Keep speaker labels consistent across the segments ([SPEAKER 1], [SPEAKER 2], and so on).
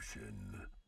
[SPEAKER 1] Revolution.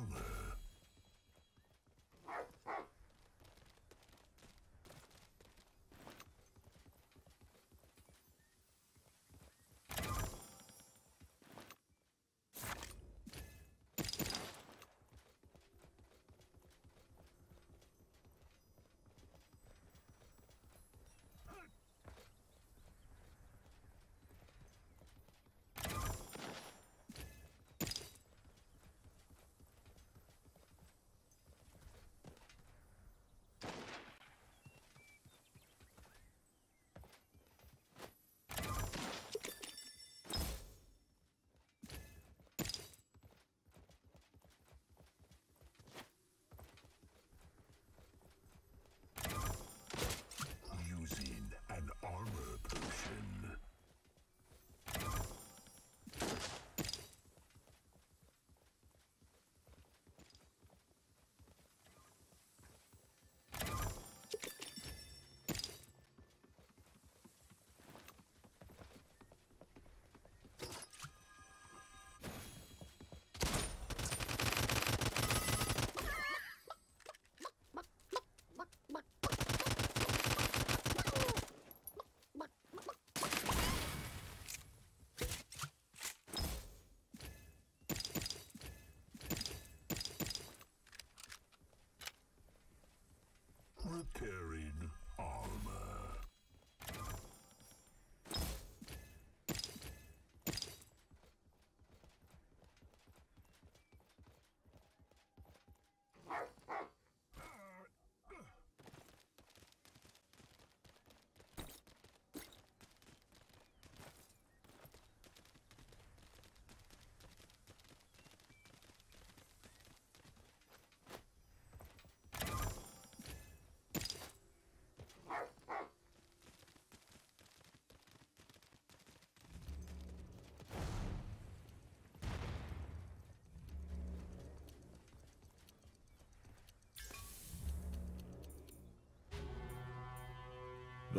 [SPEAKER 1] Armor.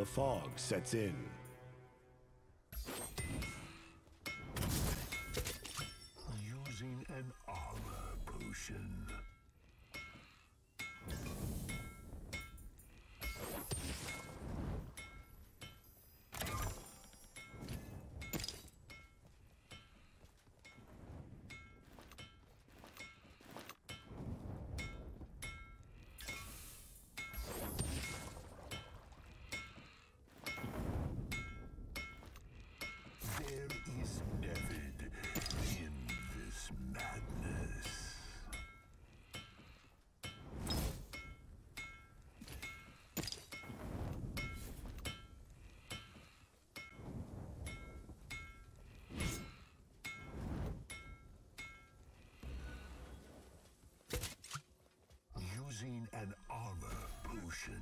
[SPEAKER 2] The fog sets in.
[SPEAKER 1] Using an armor potion. Using an armor potion.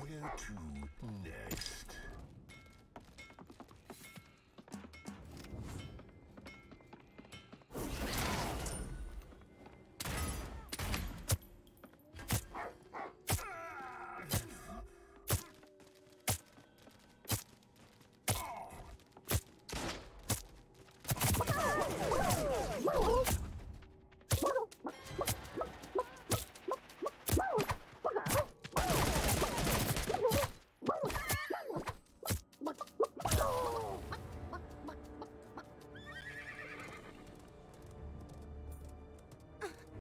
[SPEAKER 1] Where to hmm. next?